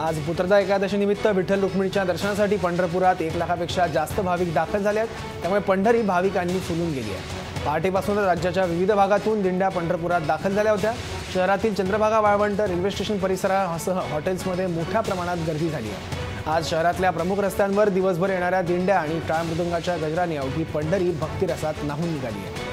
आज पुत्रदा एकादशीनिमित्त विठ्ठल रुक्मिणीच्या दर्शनासाठी पंढरपुरात एक लाखापेक्षा जास्त भाविक दाखल झाले आहेत. त्यामुळे पंढरी भाविकांनी फुलून गेली आहे. पहाटेपासूनच राज्याच्या विविध भागातून दिंड्या पंढरपुरात दाखल झाल्या होत्या. शहरातील चंद्रभागा वाळवंट रेल्वे स्टेशन परिसरासह हॉटेल्समध्ये मोठ्या प्रमाणात गर्दी झाली आहे. आज शहरातल्या प्रमुख रस्त्यांवर दिवसभर येणाऱ्या दिंड्या आणि टाळ मृदुंगाच्या गजराने अवघी पंढरी भक्तिरसात नाहून निघाली आहे.